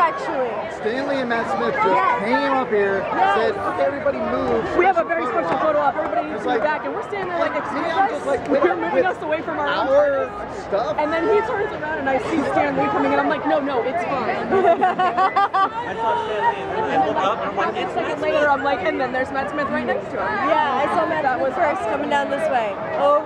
Stan Lee and Matt Smith just came up here, said, okay, everybody move. We have a very special photo op. Everybody needs to be back, and we're standing there like, excuse us. just like, We're moving us away from our Our own stuff. And then he turns around and I see Stan Lee coming in. I'm like, no, no, it's fine. I saw Stan Lee and I up and I'm like, a it's second later, I'm like, and then there's Matt Smith right next to him. Yeah, I saw Matt That was first coming down this way. Oh.